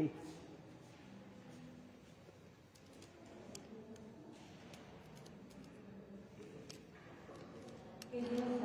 Sí. Queridos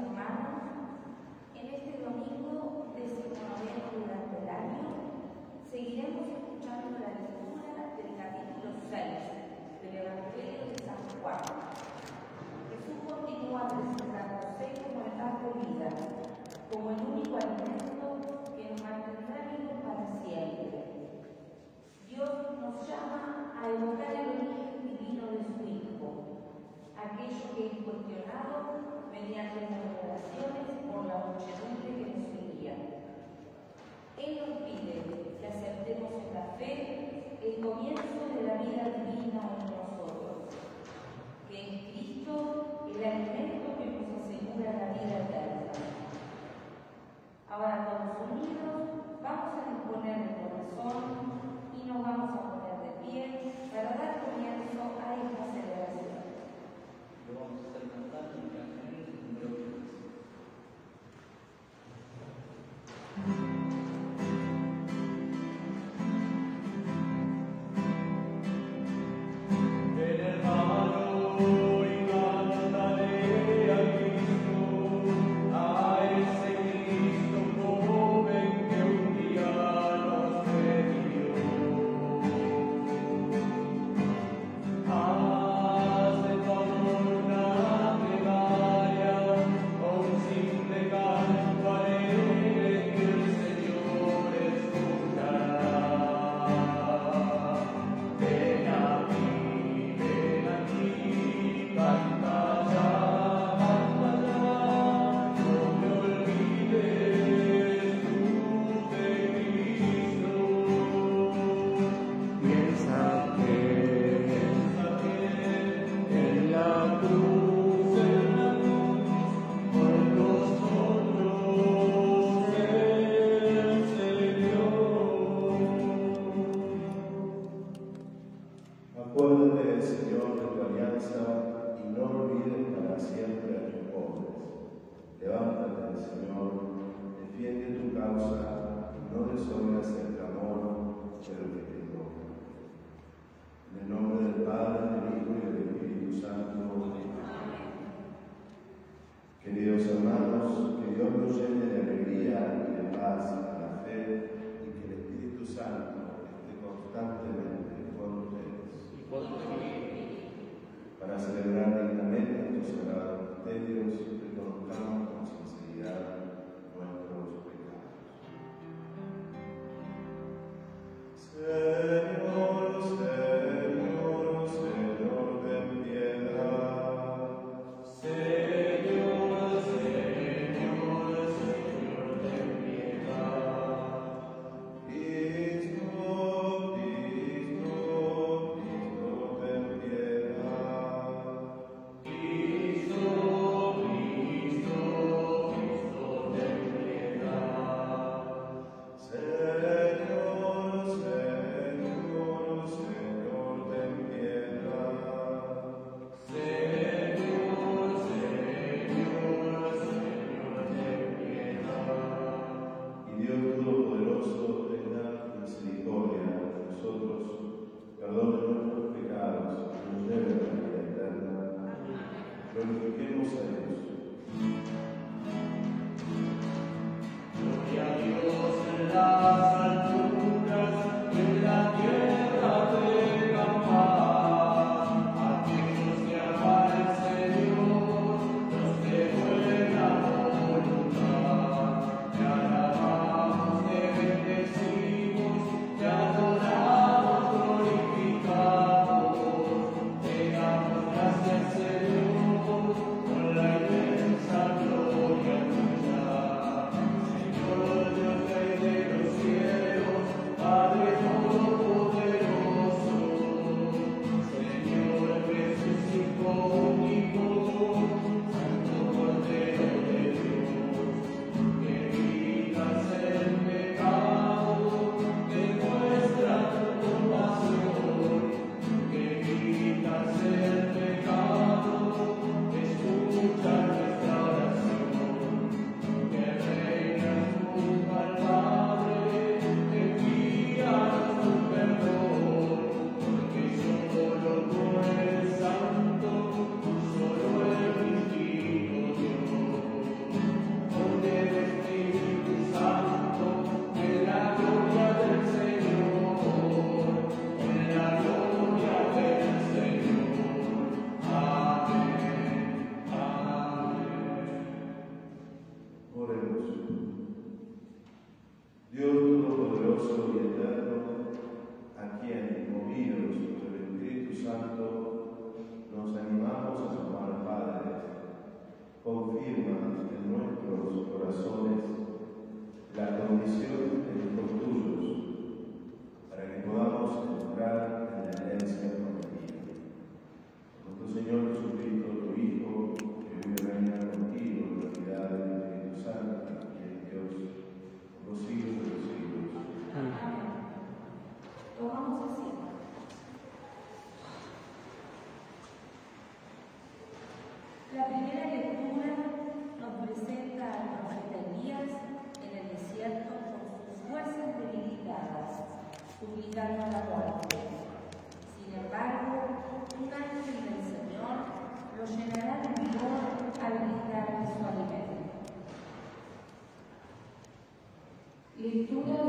Thank you.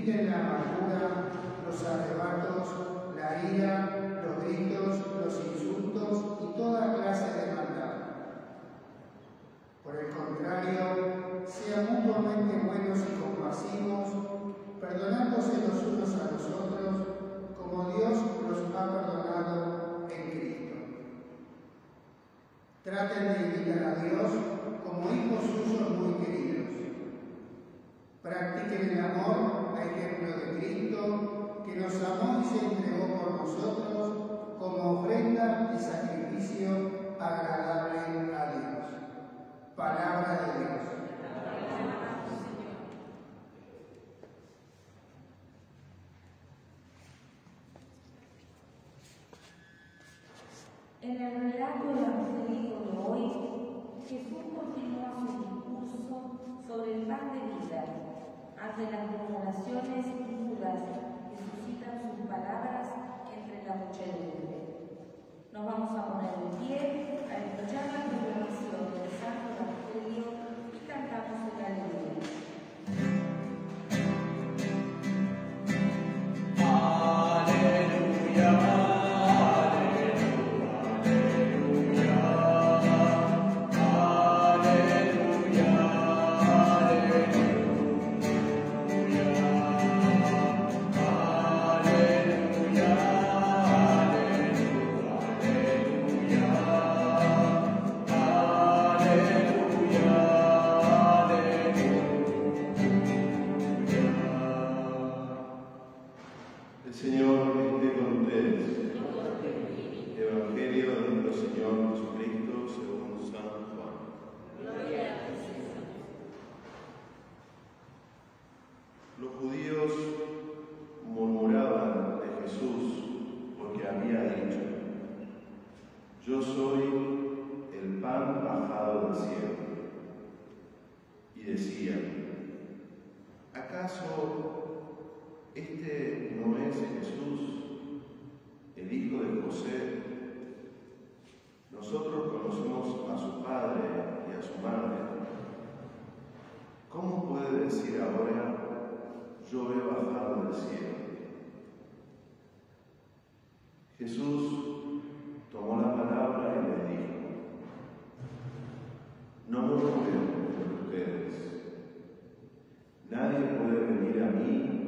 Quiten la amargura, los arrebatos, la ira, los gritos, los insultos y toda clase de maldad. Por el contrario, sean mutuamente buenos y compasivos, perdonándose los unos a los otros, como Dios los ha perdonado en Cristo. Traten de invitar a Dios como hijos suyos muy queridos. Practiquen el amor a ejemplo de Cristo, que nos amó y se entregó por nosotros como ofrenda y sacrificio agradable a Dios. Palabra de Dios. En el relato evangélico de hoy, Jesús continúa su discurso sobre el pan de vida ante las murmuraciones y dudas que suscitan sus palabras muchedumbre. Nos vamos a poner de pie a escuchar la Y decían, ¿acaso este no es Jesús, el hijo de José. Nosotros conocemos a su padre y a su madre. ¿Cómo puede decir ahora, yo he bajado del cielo? Jesús tomó la palabra y les dijo, no murmuren entre ustedes. Nadie puede venir a mí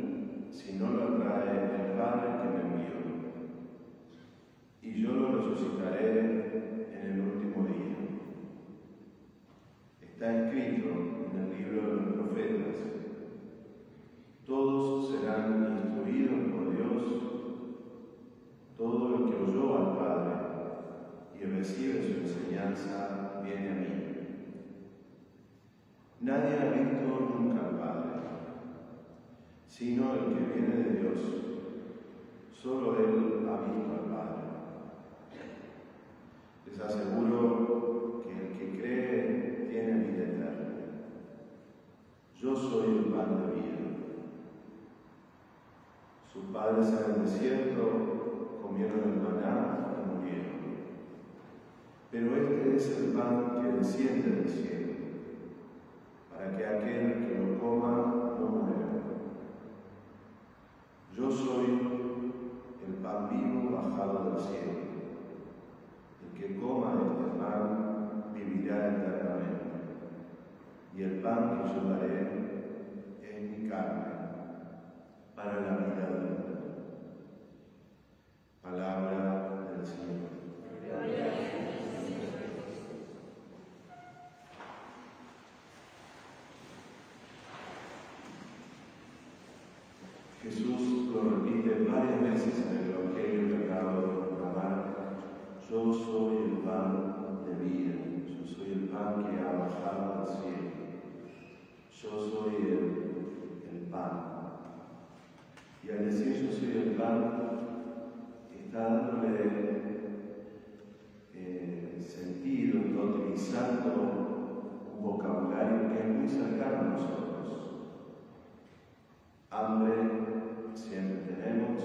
si no lo trae el Padre que me envió. Y yo en el último día. Está escrito en el libro de los profetas. Todos serán instruidos por Dios. Todo el que oyó al Padre y recibe su enseñanza viene a mí. Nadie ha visto nunca al Padre sino el que viene de Dios. Solo Él ha visto al Padre. Les aseguro que el que cree tiene vida eterna. Yo soy el pan de vida. Sus padres en el desierto comieron el maná y murieron. Pero este es el pan que desciende del cielo, para que aquel que lo coma no muera. Yo soy el pan vivo bajado del cielo. Que coma este pan vivirá eternamente. Y el pan que yo daré es mi carne para la vida del mundo. Palabra del Señor. Jesús lo repite varias veces bajado del cielo. Yo soy el, pan. Y al decir yo soy el pan, está dándole eh, sentido, está utilizando un vocabulario que es muy cercano a nosotros. Hambre siempre tenemos,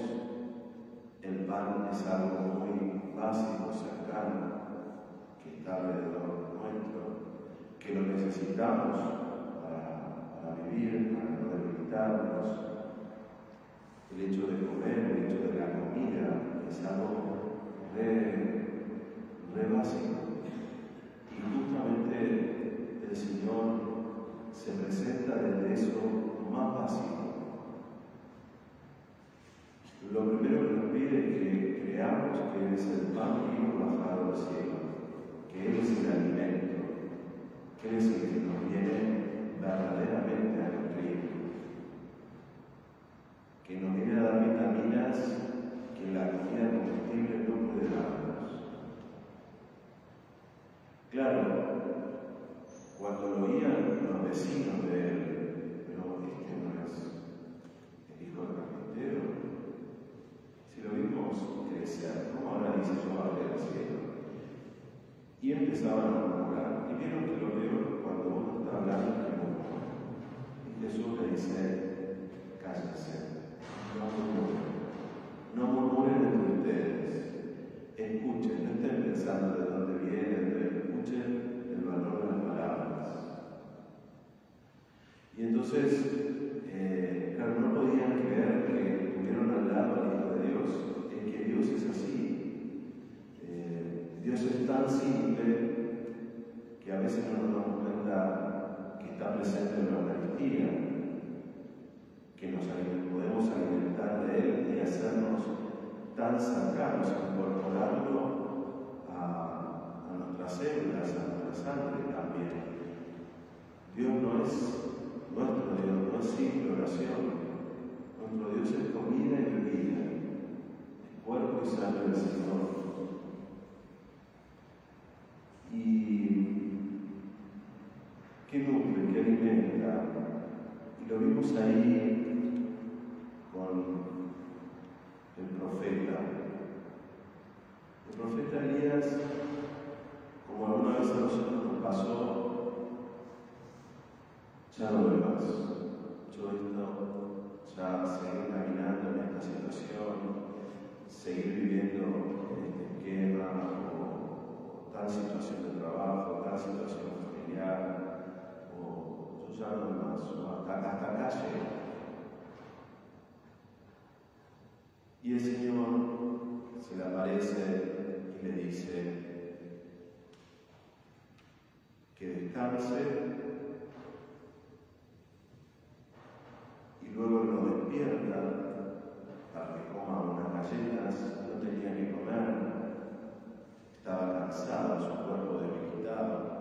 el pan es algo muy básico, cercano, que está alrededor que lo necesitamos para, vivir, para no debilitarnos. El hecho de comer, el hecho de la comida, es algo re, re básico. Y justamente el Señor se presenta desde eso más básico. Lo primero que nos pide es que creamos que Él es el pan vivo bajado del cielo, que Él es el alimento, es el que conviene verdaderamente al trigo, que nos viene a dar vitaminas que la comida comestible no puede darnos. Claro, cuando lo oían los vecinos de él, pero este no es el hijo del carpintero, si lo vimos crecer, ¿cómo ahora dice yo al cielo? Y empezaban a murmurar primero lo veo cuando uno está hablando con uno. Jesús le dice, cállense, no murmuren, no murmuren entre ustedes, escuchen, no estén pensando de dónde vienen, pero escuchen el valor de las palabras. Y entonces, eh, claro, no podían creer que tuvieron al lado al Hijo de Dios, es que Dios es así. Eh, Dios es tan simple veces no nos damos cuenta que está presente en la Eucaristía, que nos podemos alimentar de Él y hacernos tan cercanos, incorporarlo a, nuestras células, a nuestra sangre también. Dios no es nuestro Dios, no es simple oración. Nuestro Dios es comida y es cuerpo y sangre del Señor. Y qué nutre, qué alimenta. Y lo vimos ahí con el profeta. El profeta Elías, como alguna vez a nosotros nos pasó, ya no doy más. Yo esto, ya seguir caminando en esta situación, seguir viviendo en este esquema, o, tal situación de trabajo, tal situación familiar, o yo ya no doy más, hasta, hasta acá llego. Y el Señor se le aparece y le dice que descanse y luego lo despierta para que coma unas galletas, no tenía que comer, estaba cansado, su cuerpo debilitado.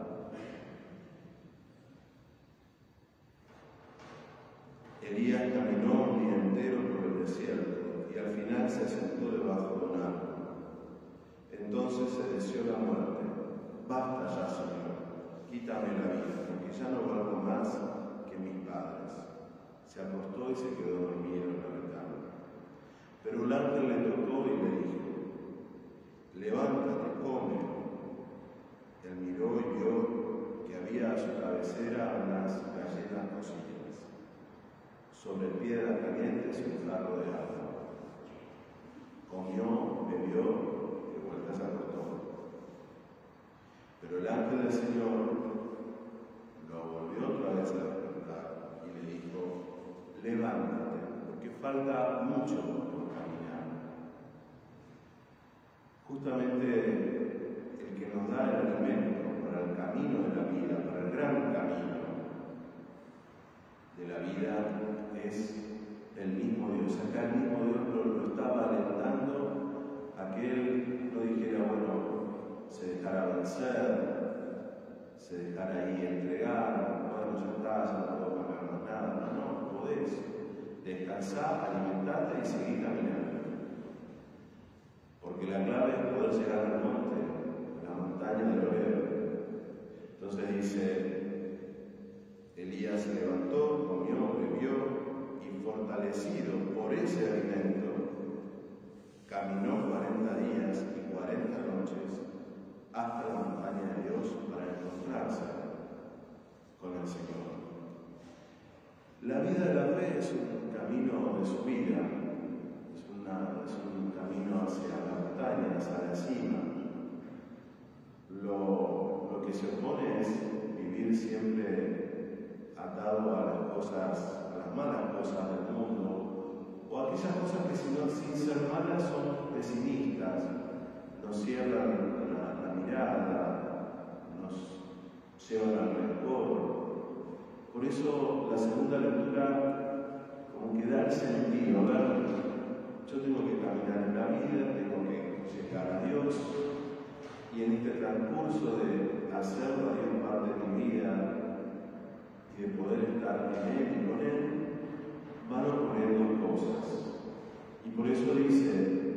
Elías caminó un día entero por el desierto y al final se sentó debajo de un árbol. Entonces se deseó la muerte. Basta ya, Señor, quítame la vida, porque ya no valgo más que mis padres. Se acostó y se quedó dormido en la ventana. Pero un ángel le tocó y le dijo, levántate, come. Él miró y vio que había a su cabecera unas galletas cocidas, sobre piedras calientes y un jarro de agua. Comió, bebió y de vuelta se acostó. Pero el ángel del Señor lo volvió otra vez a despertar y le dijo, levántate, porque falta mucho por caminar. Justamente el que nos da el alimento para el camino de la vida, para el gran camino de la vida, es el mismo Dios. Acá el mismo Dios lo, lo estaba alentando a que él no dijera, bueno, se dejara vencer, se dejara ahí entregar, bueno, ya está, ya no puedo cambiar más nada. No, no, podés descansar, alimentarte y seguir caminando. Porque la clave es poder llegar al monte, a la montaña del Oreo. Entonces dice, Elías se levantó, comió, bebió y fortalecido por ese alimento, caminó 40 días y 40 noches hasta la montaña de Dios para encontrarse con el Señor. La vida de la fe es un camino de subida, es, es un camino hacia la montaña, hacia la cima. Lo, lo que se opone es vivir siempre atado a las cosas, a las malas cosas del mundo, o a aquellas cosas que si sin ser malas son pesimistas, nos cierran la, mirada, nos llevan al rencor. Por eso la segunda lectura como que da el sentido, a ver, yo tengo que caminar en la vida, llegar a Dios, y en este transcurso de hacerlo a Dios parte de mi vida y de poder estar en Él y con Él, van ocurriendo cosas. Y por eso dice,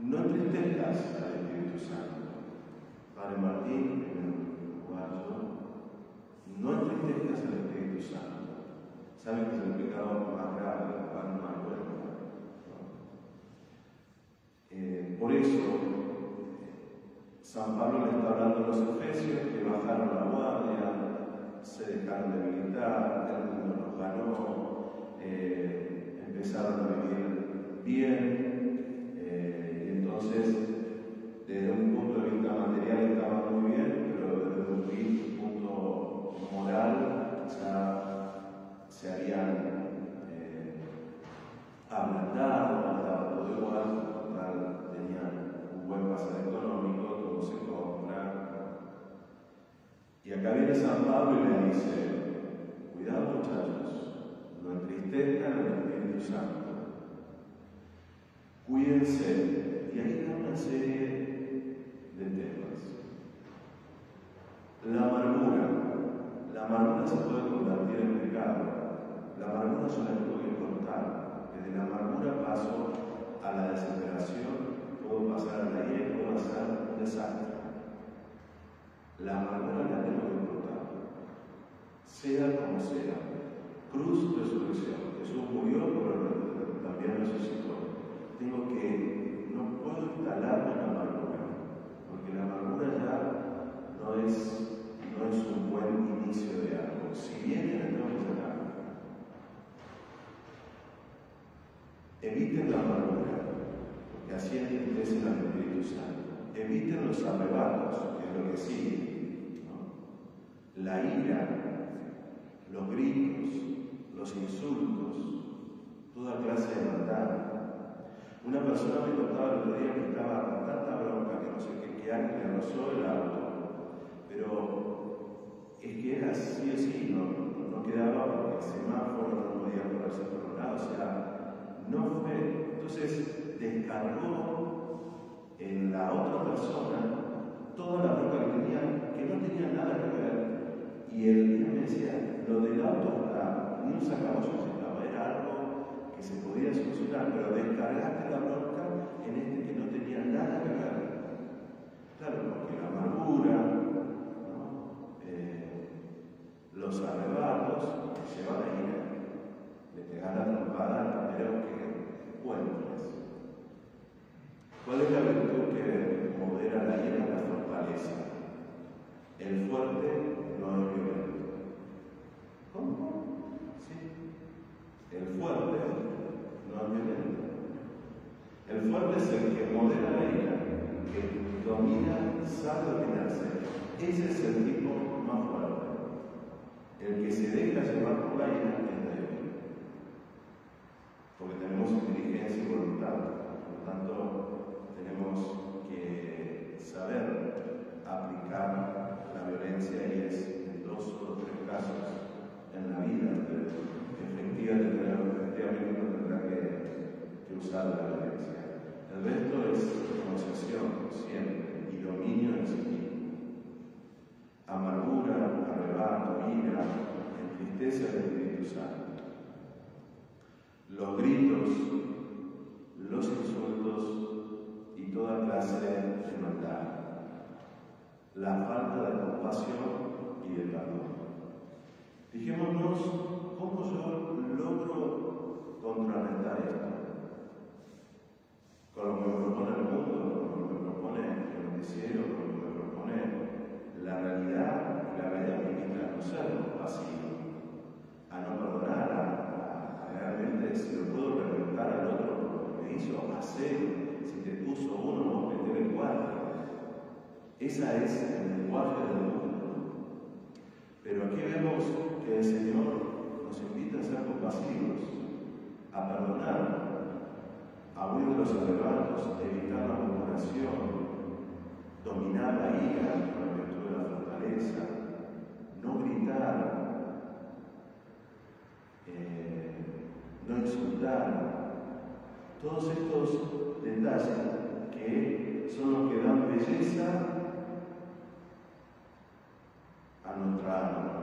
no entristezcas al Espíritu Santo. Padre Martín, en el cuarto, no entristezcas al Espíritu Santo. Saben que es el pecado más grave, más Por eso, San Pablo le está hablando a los efesios que bajaron la guardia, se dejaron de militar, el mundo los ganó, eh, empezaron a vivir bien, eh, y entonces, desde un punto de vista material estaban muy bien, pero desde un punto moral ya se habían eh, ablandado, ablandado todo igual económico, todo se compra. Y acá viene San Pablo y le dice, cuidado muchachos, lo entristezcan el Espíritu Santo. Cuídense. Y ahí da una serie de temas. La amargura. La amargura se puede convertir en pecado. La amargura yo la tuve que cortar. Desde la amargura paso a la desesperación puedo pasar a la ira, puedo pasar un desastre. La amargura la tengo que cortar. Sea como sea. Cruz, resurrección. Jesús murió, pero también resucitó. Tengo que, no puedo instalarme en la amargura, porque la amargura ya no es, no es un buen inicio de algo. Si viene, la tengo que sacar. Eviten la amargura, porque así enriquecen al Espíritu Santo. Eviten los arrebatos, que es lo que sigue. La ira, los gritos, los insultos, toda clase de maldad. Una persona me contaba el otro día que estaba con tanta bronca que no sé qué, que alguien le rozó el auto, pero es que era así o sí, no, no quedaba porque el semáforo no podía ponerse por un lado, o sea, no fue. Entonces descargó en la otra persona toda la bronca que tenía, que no tenía nada que ver. Y él me decía, lo del auto está, ni un sacabollos estaba, era algo que se podía solucionar, pero descargaste la bronca en este que no tenía nada que ver. Claro, porque la amargura, ¿no? Eh, los arrebatos llevan a ira. Le pegas la trompada al primero que encuentres. ¿Cuál es la virtud que modera la ira? La fortaleza. El fuerte no es violento. ¿Cómo? Sí. El fuerte no es violento. El fuerte es el que modera la ira, que domina, sabe dominarse. Ese es el tipo más fuerte. El que se deja llevar por la ira es débil. Porque tenemos inteligencia y voluntad. Por lo tanto, tenemos que saber aplicar la violencia y es en dos o tres casos en la vida efectivamente, efectivamente no tendrá que, que usar la violencia. El resto es concesión siempre y dominio en sí mismo. Amargura, arrebato, ira, entristeza del Espíritu Santo. Los gritos, los insultos y toda clase de maldad. La falta de compasión y de perdón. Fijémonos cómo yo logro contrarrestar esto. Con lo que me propone el mundo, con lo que me propone el noticiero, con lo que me propone la realidad, la realidad invita a no ser compasivo, a no perdonar, a, realmente si lo puedo reventar al otro que me hizo, hacer, si te puso uno, vos meter cuatro. Esa es el lenguaje del mundo. Pero aquí vemos que el Señor nos invita a ser compasivos, a perdonar, a huir de los arrebatos, evitar la murmuración, dominar la ira con la virtud de la fortaleza, no gritar, eh, no insultar. Todos estos detalles que son los que dan belleza a nuestra alma.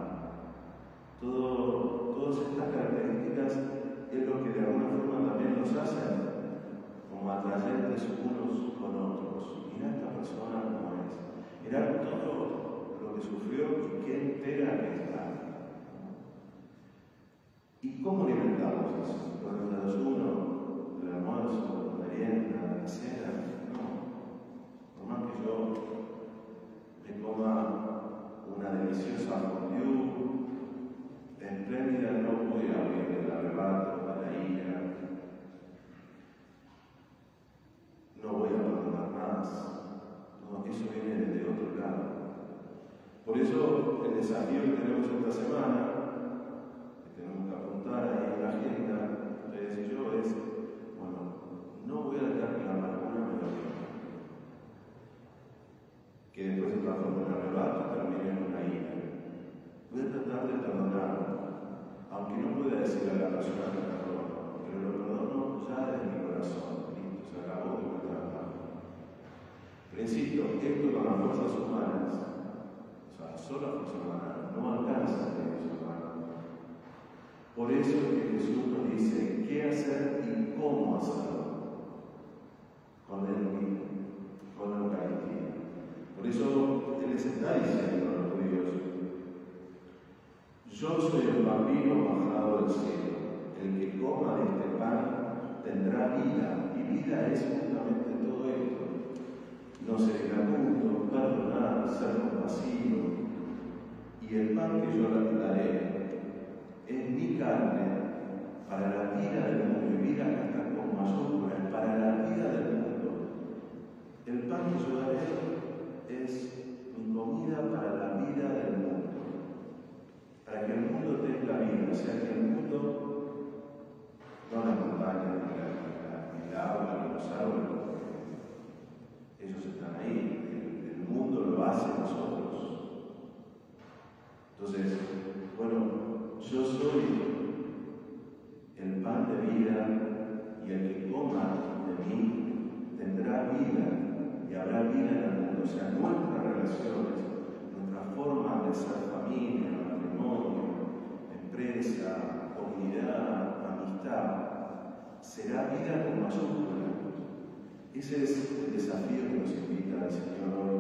Ese es el desafío que nos invita el Señor hoy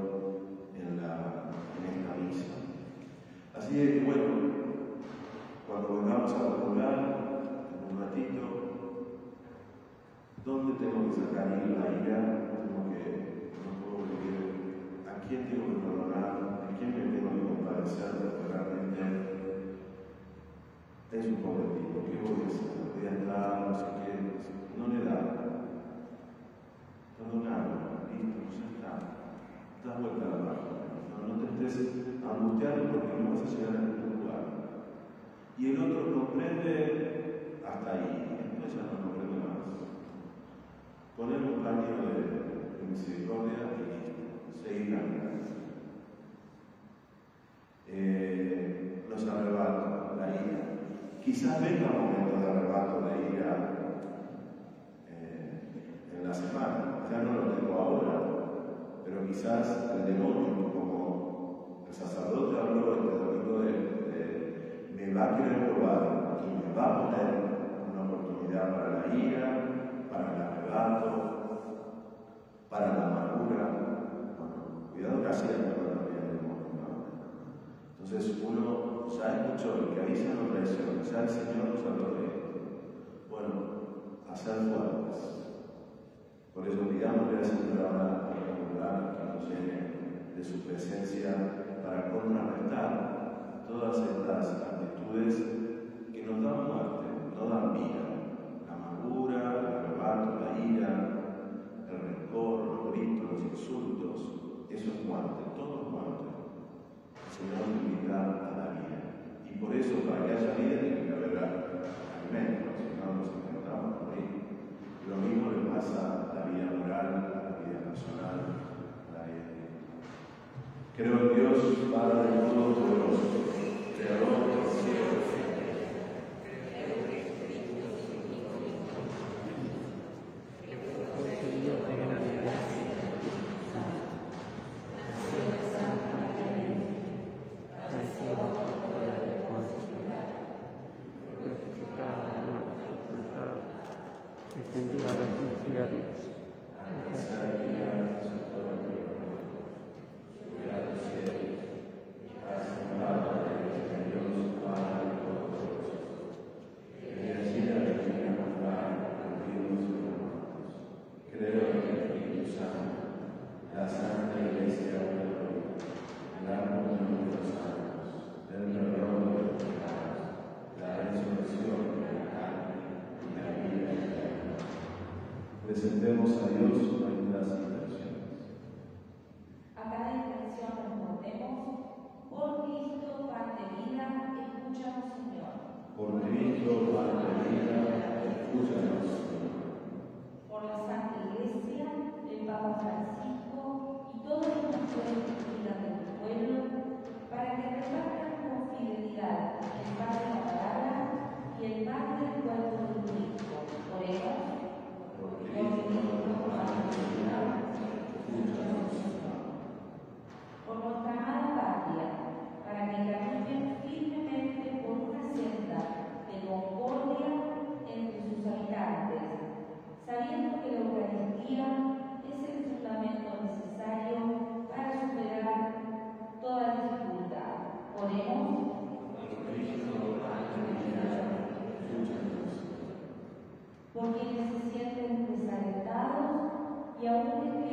en, esta misa. Así que, bueno, cuando vengamos a comulgar, en un ratito, ¿dónde tengo que sacar la ira? Tengo que, no puedo vivir. ¿A quién tengo que perdonar? ¿A quién me tengo que compadecer? Porque es un pobre tipo. ¿Qué voy a hacer? Voy a entrar, no sé qué. No le da. Perdonarlo, listo, ya está. Das vuelta a la página. No, no te estés angustiando porque no vas a llegar a ningún lugar. Y el otro comprende hasta ahí, después ya no comprende más. Poner un paño de, misericordia y seguir caminando. Eh, los arrebatos, la ira. Quizás venga un momento de arrebato de ira eh, la semana, ya no lo tengo ahora, pero quizás el demonio, como el sacerdote habló este domingo de, de me va a querer probar y me va a poner una oportunidad para la ira, para el arrebato, para la amargura. Bueno, cuidado que así. Entonces uno ya escuchó el que avisa no traiciona, ya el Señor nos habló de esto. Bueno, hacer fuertes. Por eso pidámosle al Señor ahora a recordar que nos llene de su presencia para contrarrestar todas estas actitudes que nos dan muerte, no dan vida. La amargura, el arrebato, la ira, el rencor, los gritos, los insultos, eso es muerte, todo es muerte. El Señor nos invita a la vida. Y por eso, para que haya vida, tiene que haber alimentos, si no nos intentamos morir. Lo mismo le pasa a la vida moral, a la vida personal, a la vida espiritual. Creo en Dios, Padre Todopoderoso, Creador del cielo y de la tierra. Creo en el Espíritu Santo, la Santa Iglesia Católica, la comunión de los santos, el perdón de los pecados, la resurrección de la carne y la vida eterna. Presentemos ಯಾವುದೇ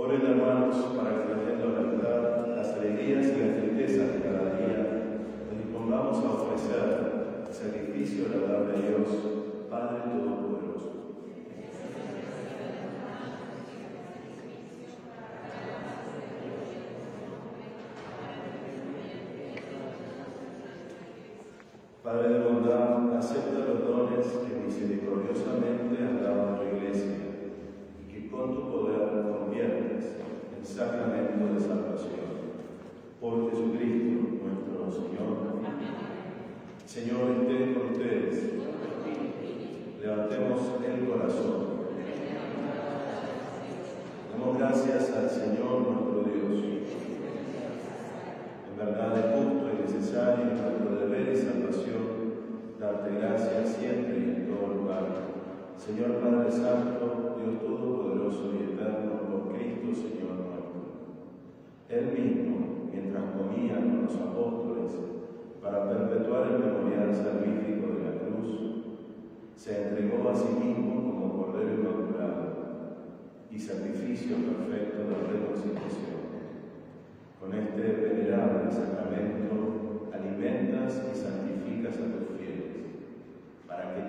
Oren hermanos para que haciendo realidad las alegrías y las tristezas de cada día, nos dispongamos a ofrecer el sacrificio agradable de Dios, Padre Todopoderoso. Padre de bondad, acepta los dones que misericordiosamente has dado a tu iglesia Él mismo, mientras comía con los apóstoles, para perpetuar el memorial salvífico de la cruz, se entregó a sí mismo como cordero inmaculado y sacrificio perfecto de la reconciliación. Con este venerable sacramento alimentas y santificas a tus fieles, para que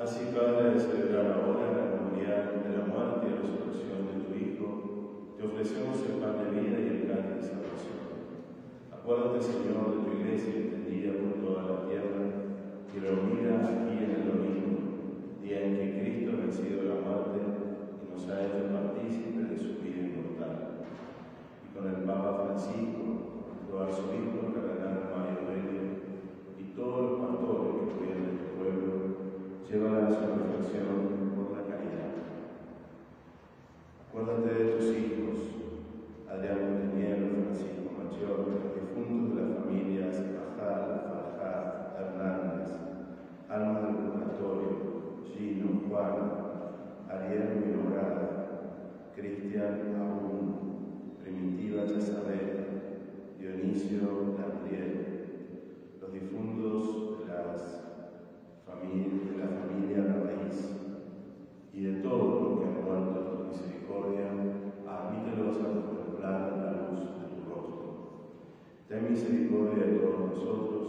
Así, Padre, al celebrar ahora la comunidad de la muerte y la resurrección de tu Hijo, te ofrecemos el pan de vida y el pan de salvación. Acuérdate, Señor, de tu iglesia entendida por toda la tierra y reunida aquí en el domingo, día en que Cristo ha vencido la muerte y nos ha hecho partícipes de su vida inmortal. Y con el Papa Francisco, tu arzobispo, cardenal Mario Bello, y todos los pastores que cuidan de tu pueblo, llévala a su reflexión por la caridad. Acuérdate de tus hijos, Adrián Montañero, Francisco Mayor, difuntos de las familias Bajal, Farjat, Hernández, Alma del Purgatorio, Gino, Juan, Ariel Vinograda, Cristian Aún, Primitiva Chazabel, Dionisio Gabriel, los difuntos de las familias de la familia La Raíz y de todos los que han muerto en tu misericordia, admítelos a contemplar la luz de tu rostro. Ten misericordia de todos nosotros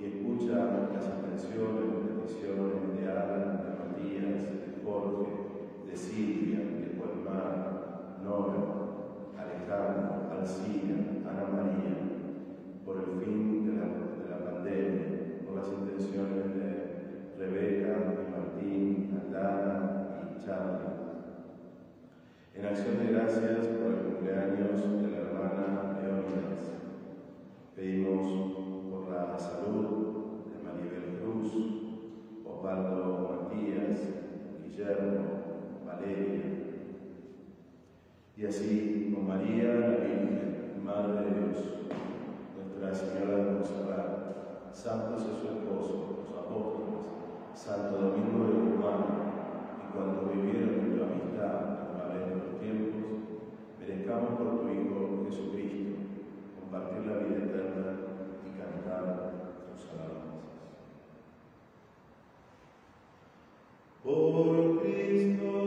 y escucha las intenciones y peticiones de Alan, de Matías, de Jorge, de Silvia, de Colmar, Nora, Alejandro, Alcina, Ana María, por el fin de la pandemia, por las intenciones de Rebeca Martín, Aldana y Charlie. En acción de gracias por el cumpleaños de la hermana Leónidas, pedimos por la salud de Maribel Cruz, Osvaldo Matías, Guillermo, Valeria, y así con María la Virgen, Madre de Dios, Nuestra Señora de Montserrat, Santo Jesús su esposo, Santo Domingo de Guzmán, y cuando vivieron en tu amistad a través de los tiempos, merezcamos por tu Hijo Jesucristo compartir la vida eterna y cantar tus alabanzas. Por Cristo,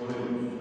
What